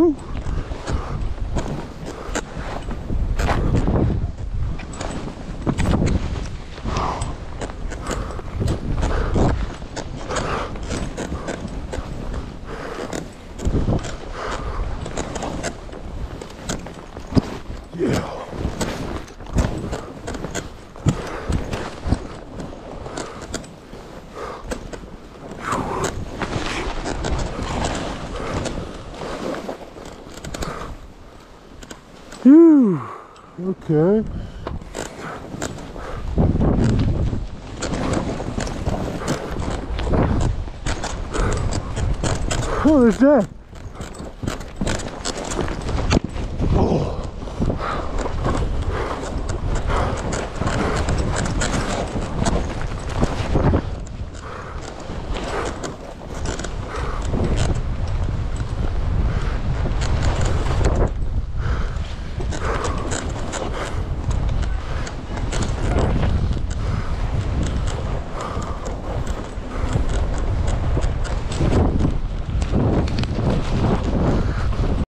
Whew. Whew. Okay. Oh, there's that.